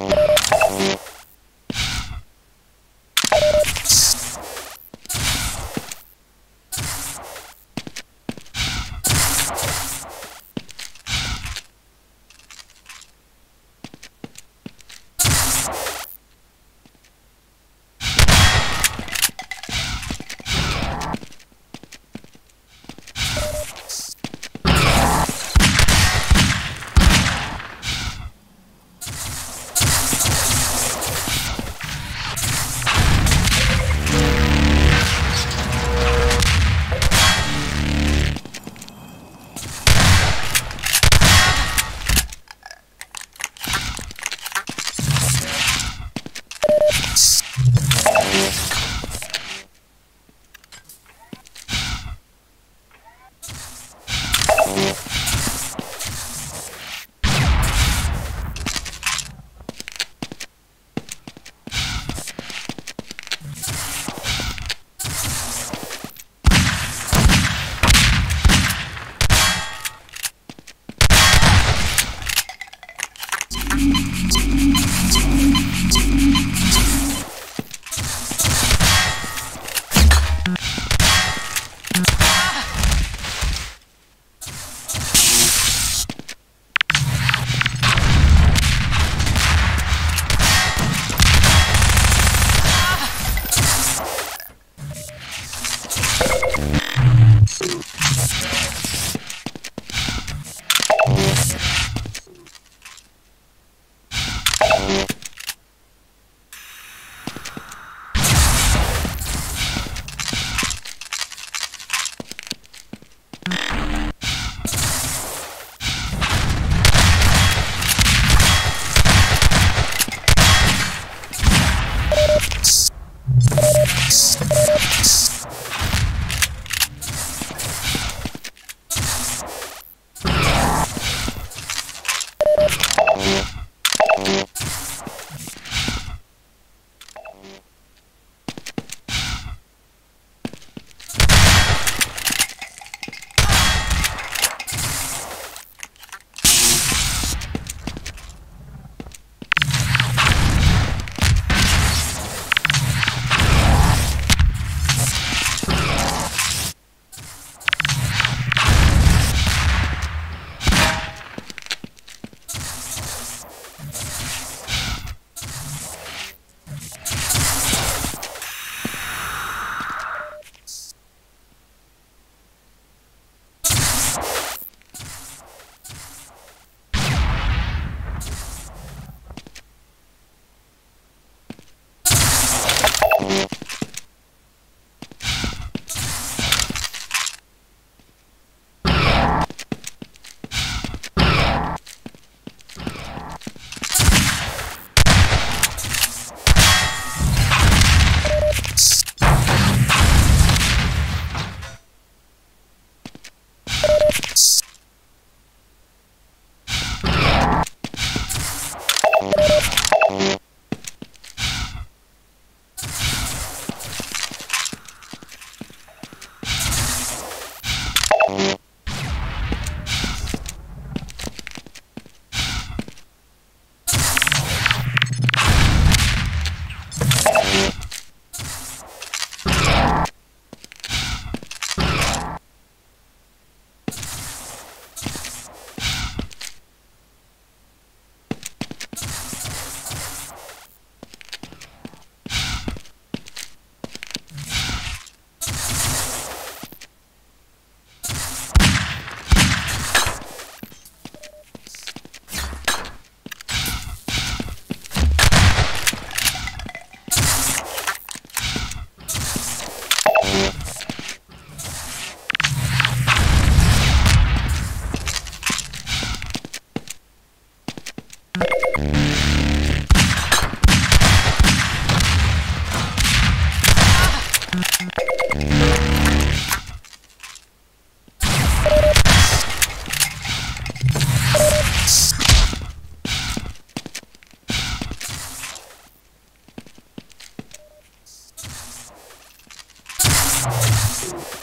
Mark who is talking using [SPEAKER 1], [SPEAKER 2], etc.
[SPEAKER 1] you Yeah.